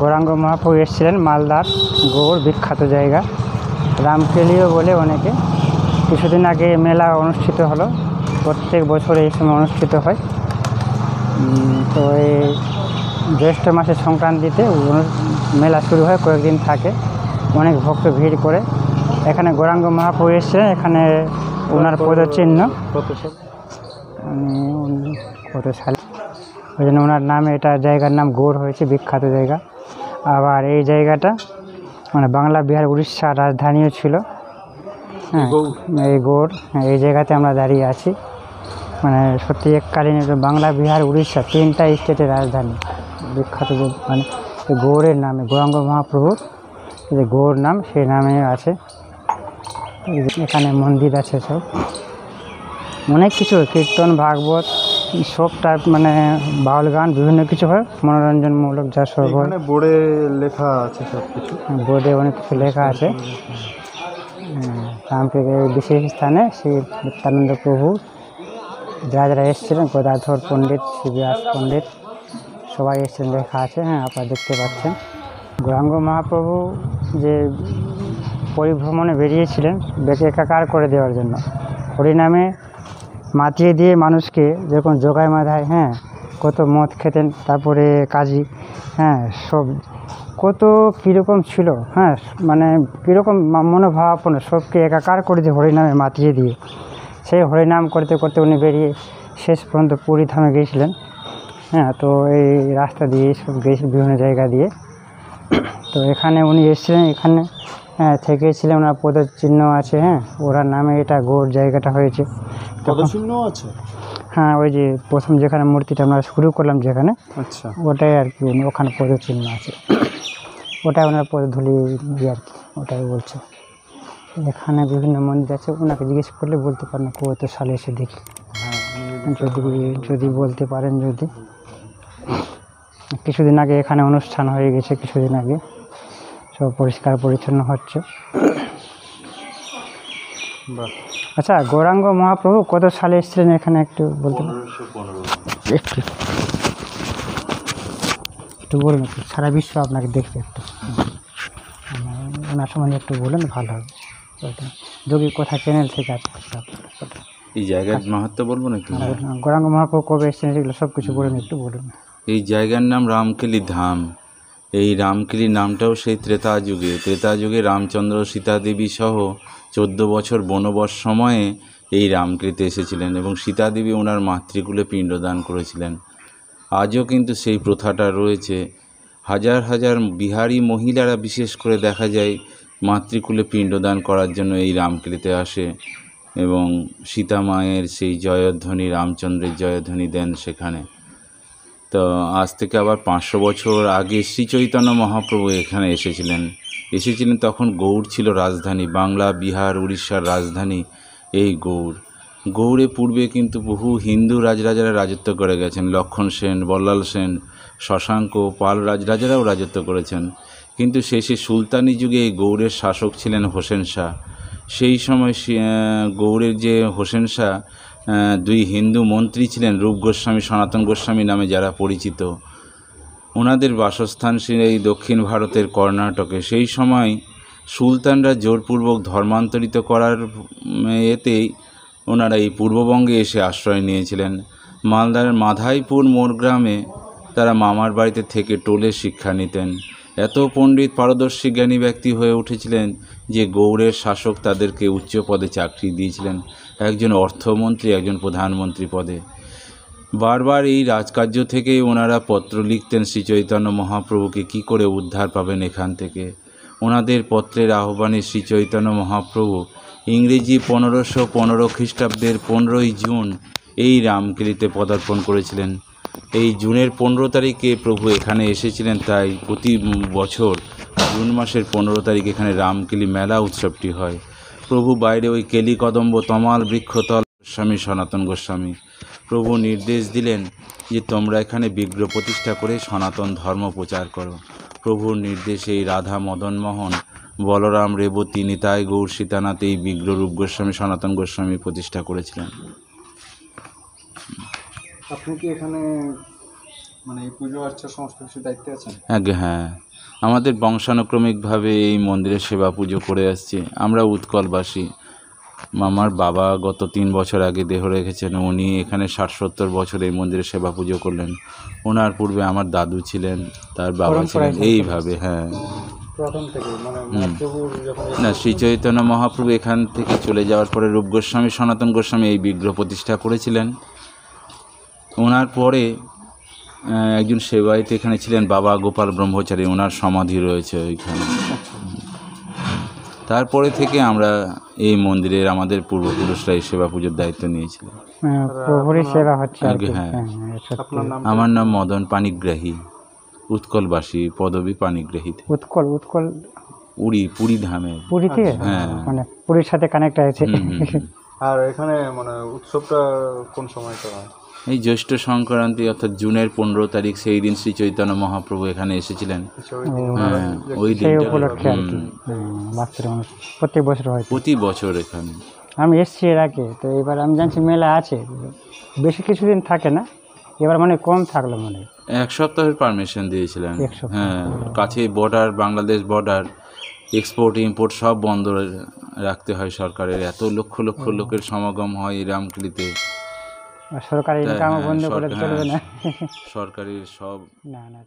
গৌরাঙ্গ মহাপ্রভু এসেছিলেন মালদার গৌড় বিখ্যাত জায়গা। রামকেলিও বলে অনেকে। কিছুদিন আগে মেলা অনুষ্ঠিত হলো। প্রত্যেক বছর এই সময় অনুষ্ঠিত হয়। তো এই জ্যৈষ্ঠ মাসের সংক্রান্তিতে মেলা শুরু হয় কয়েকদিন থাকে। অনেক ভক্ত ভিড় করে। এখানে গৌরাঙ্গ মহাপ্রভু এসেছিলেন এখানে ওনার পদচিহ্ন। কত সালে? ওই জন্য ওনার নামে এটা জায়গার নাম গৌড় হয়েছে বিখ্যাত জায়গা। আবার এই জায়গাটা মানে বাংলা বিহার উড়িষ্যার রাজধানীও ছিল। হ্যাঁ এই গৌড়। হ্যাঁ, এই জায়গাতে আমরা দাঁড়িয়ে আছি। মানে সত্যি এককালীন বাংলা বিহার উড়িষ্যা তিনটা স্টেটের রাজধানী। বিখ্যাত যে মানে গৌড়ের নামে গৌরাঙ্গ মহাপ্রভুর যে গৌড় নাম সেই নামে আছে। এখানে মন্দির আছে সব। অনেক কিছু কীর্তন ভাগবত সব টাইপ মানে বাউল গান বিভিন্ন কিছু হয় মনোরঞ্জনমূলক যা সব হয়। বোর্ডে লেখা আছে সব কিছু? বোর্ডে অনেক কিছু লেখা আছে। রামকে বিশেষ স্থানে শ্রী নিত্যানন্দ প্রভু যারা যারা এসেছিলেন গদাধর পণ্ডিত শিবিয়াস পণ্ডিত সবাই এসেছিলেন লেখা আছে হ্যাঁ আপনারা দেখতে পাচ্ছেন। গৌরাঙ্গ মহাপ্রভু যে পরিভ্রমণে বেরিয়েছিলেন বেঁকে একাকার করে দেওয়ার জন্য। হরিনামে মাতিয়ে দিয়ে মানুষকে যখন জোগায় মাধায় হ্যাঁ কত মদ খেতেন, তারপরে কাজী হ্যাঁ সব, কত কীরকম ছিল হ্যাঁ মানে কীরকম মনোভাবাপন্ন সবকে একাকার করে দিয়ে হরিনামে মাতিয়ে দিয়ে। সেই হরিনাম করতে করতে উনি বেরিয়ে শেষ পর্যন্ত পুরী ধামে গিয়েছিলেন হ্যাঁ তো এই রাস্তা দিয়ে সব গিয়েছিল বিভিন্ন জায়গা দিয়ে। তো এখানে উনি এসেছিলেন, এখানে হ্যাঁ থেকেছিলেন, ওনার পদচিহ্ন আছে হ্যাঁ ওনার নামে এটা গোর জায়গাটা হয়েছে। পদচিহ্ন আছে? হ্যাঁ ওই যে প্রথম যেখানে মূর্তিটা আমরা শুরু করলাম যেখানে আচ্ছা। ওটাই আর কি উনি ওখানে পদচিহ্ন আছে। ওটাই ওনার পদধূলি আর কি ওটাই বলছে। এখানে বিভিন্ন মন্দির আছে ওনাকে জিজ্ঞেস করলে বলতে পারেন কত সালে এসে দেখি। যদি যদি বলতে পারেন যদি। কিছুদিন আগে এখানে অনুষ্ঠান হয়ে গেছে কিছুদিন আগে। সব পরিষ্কার পরিচ্ছন্ন হচ্ছে। আচ্ছা গৌরাঙ্গ মহাপ্রভু কত সালে এসেছিলেন এখানে একটু বলতে একটু একটু বলুন একটু সারা বিশ্ব আপনাকে দেখবে একটু। ওনার সম্বন্ধে একটু বলুন ভালো হবে। যোগী কোথা চ্যানেল থেকে আছে এই জায়গার মাহাত্ম বলব নাকি? গৌরাঙ্গ মহাপ্রভু কবে এসেছেন সেগুলো সব কিছু বলুন একটু বলুন। এই জায়গার নাম রামকেলি ধাম। এই রামকেলি নামটাও সেই ত্রেতা যুগে। ত্রেতা যুগে রামচন্দ্র সীতা দেবী সহ চোদ্দ বছর বনবাস সময়ে এই রামকেলিতে এসেছিলেন এবং সীতা দেবী ওনার মাতৃকুলে পিণ্ডদান করেছিলেন। আজও কিন্তু সেই প্রথাটা রয়েছে। হাজার হাজার বিহারি মহিলারা বিশেষ করে দেখা যায় মাতৃকুলে পিণ্ডদান করার জন্য এই রামকৃতে আসে এবং সীতা মায়ের সেই জয়ধ্বনি, রামচন্দ্রের জয়ধ্বনি দেন সেখানে। তো আজ থেকে আবার পাঁচশো বছর আগে শ্রী চৈতন্য মহাপ্রভু এখানে এসেছিলেন। এসেছিলেন তখন গৌড় ছিল রাজধানী, বাংলা, বিহার, উড়িষ্যার রাজধানী, এই গৌড়। গৌড়ে পূর্বে কিন্তু বহু হিন্দু রাজরাজারা রাজত্ব করে গেছেন, লক্ষণ সেন, বল্লাল সেন, শশাঙ্ক, পাল রাজরাজারাও রাজত্ব করেছেন। কিন্তু শেষে সুলতানি যুগে এই গৌড়ের শাসক ছিলেন হোসেন শাহ। সেই সময় গৌড়ের যে হোসেন শাহ দুই হিন্দু মন্ত্রী ছিলেন, রূপ গোস্বামী, সনাতন গোস্বামী নামে যারা পরিচিত ওনাদের বাসস্থান ছিল এই দক্ষিণ ভারতের কর্ণাটকে। সেই সময় সুলতানরা জোরপূর্বক ধর্মান্তরিত করার এতেই ওনারা এই পূর্ববঙ্গে এসে আশ্রয় নিয়েছিলেন। মালদার মাধাইপুর মোড় গ্রামে তারা মামার বাড়িতে থেকে টোলে শিক্ষা নিতেন। এত পণ্ডিত পারদর্শী জ্ঞানী ব্যক্তি হয়ে উঠেছিলেন যে গৌড়ের শাসক তাদেরকে উচ্চ পদে চাকরি দিয়েছিলেন। একজন অর্থমন্ত্রী, একজন প্রধানমন্ত্রী পদে। বারবার এই রাজকার্য থেকেই ওনারা পত্র লিখতেন শ্রী চৈতন্য মহাপ্রভুকে, কি করে উদ্ধার পাবেন এখান থেকে? ওনাদের পত্রের আহ্বানে শ্রী চৈতন্য মহাপ্রভু ইংরেজি পনেরোশো পনেরো খ্রিস্টাব্দের পনেরোই জুন এই রামকেলিতে পদার্পণ করেছিলেন। এই জুনের পনেরো তারিখে প্রভু এখানে এসেছিলেন, তাই প্রতি বছর জুন মাসের পনেরো তারিখ এখানে রামকেলি মেলা উৎসবটি হয়। প্রভু বাইরে ওই কেলি কদম্ব তমাল বৃক্ষতল গোস্বামী সনাতন গোস্বামী। প্রভু নির্দেশ দিলেন যে তোমরা এখানে বিগ্রহ প্রতিষ্ঠা করে সনাতন ধর্ম প্রচার করো। প্রভুর নির্দেশে এই রাধা মদন মোহন বলরাম রেবতী নিতাই গৌর সীতানাথ এই বিগ্রহ রূপ গোস্বামী সনাতন গোস্বামী প্রতিষ্ঠা করেছিলেন। আপনি কি এখানে মানে এই পুজো আর্চা সমস্ত কিছু দায়িত্বে আছেন? হ্যাঁ। আমাদের বংশানুক্রমিকভাবে এই মন্দিরের সেবা পুজো করে আসছি। আমরা উৎকলবাসী। আমার বাবা গত তিন বছর আগে দেহ রেখেছেন। উনি এখানে ষাট সত্তর বছর এই মন্দিরে সেবা পুজো করলেন। ওনার পূর্বে আমার দাদু ছিলেন তার বাবা ছিলেন। এইভাবে হ্যাঁ। মানে না শ্রী চৈতন্য মহাপ্রভু এখান থেকে চলে যাওয়ার পরে রূপ গোস্বামী সনাতন গোস্বামী এই বিগ্রহ প্রতিষ্ঠা করেছিলেন। ওনার পরে একজন সেবায়িত এখানে ছিলেন বাবা গোপাল ব্রহ্মচারী। ওনার সমাধি রয়েছে ওইখানে তারপরে থেকে আমরা এই মন্দিরের আমাদের পূর্বপুরুষরা এই সেবা পুজোর দায়িত্ব নিয়েছিলেন। হ্যাঁ, সেবা হচ্ছে হ্যাঁ। হ্যাঁ হ্যাঁ, আমার নাম মদন পানিগ্রাহী উৎকলবাসী পদবী পানিগ্রাহী উৎকল উৎকল? পুরী পুরী ধামে। পুরী থেকে হ্যাঁ। মানে পুরীর সাথে কানেক্ট হুম। আর এখানে মানে উৎসবটা কোন সময় করা হয়? এই জ্যৈষ্ঠ সংক্রান্তি অর্থাৎ জুনের পনেরো তারিখ সেই দিন শ্রী চৈতন্য মহাপ্রভু এখানে এসেছিলেন। ওই দিন উপলক্ষে বছর হয়। প্রতি বছর এখানে। আমি এসছি এর আগে তো এবার আমি জানছি মেলা আছে। বেশি কিছুদিন থাকে না এবার মানে কম থাকল মানে এক সপ্তাহের পারমিশন দিয়েছিলেন। হ্যাঁ কাছে border Bangladesh border export import সব বন্ধ রাখতে হয় সরকারের। এত লক্ষ লক্ষ লোকের সমাগম হয় এই রামকলিতে। সরকারি ইনকাম বন্ধ করে চলবে না। সরকারি সব না না